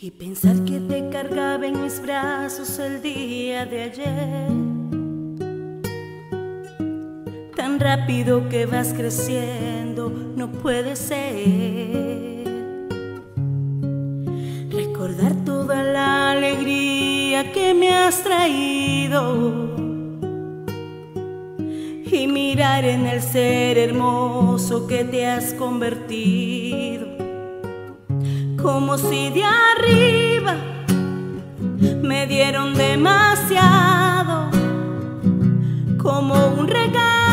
Y pensar que te cargaba en mis brazos el día de ayer. Tan rápido que vas creciendo, no puede ser. Recordar toda la alegría que me has traído. Mirar en el ser hermoso que te has convertido. Como si de arriba me dieron demasiado, como un regalo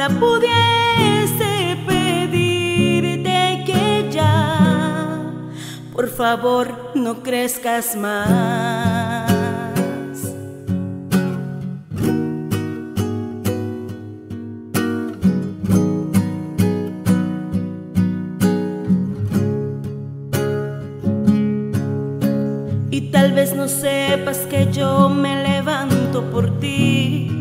ojalá pudiese pedirte que ya, por favor, no crezcas más. Y tal vez no sepas que yo me levanto por ti.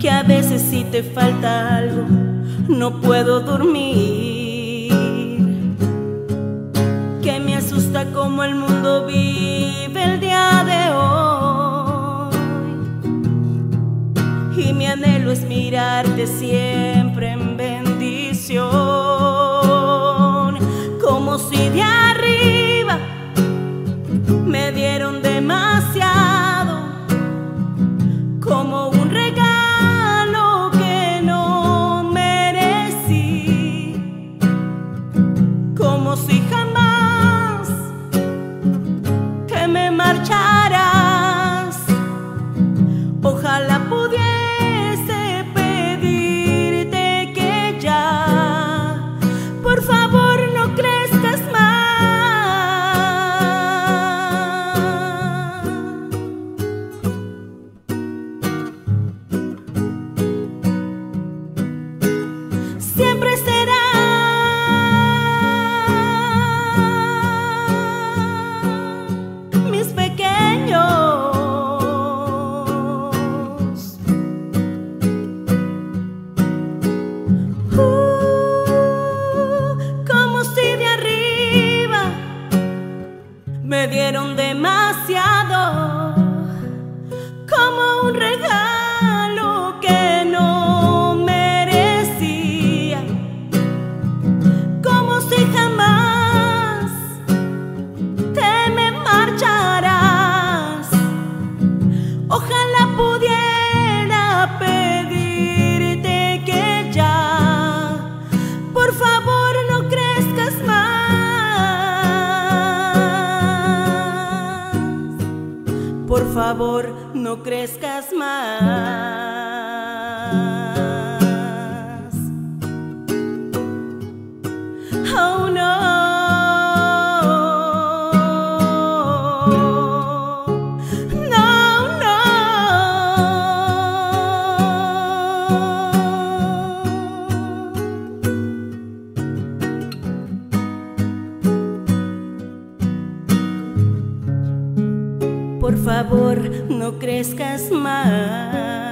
Que a veces si te falta algo, no puedo dormir. como el mundo vive el día de hoy. Y mi anhelo es mirarte siempre en bendición, como si de me dieron demasiado como un regalo favor no crezcas más. por favor no crezcas más.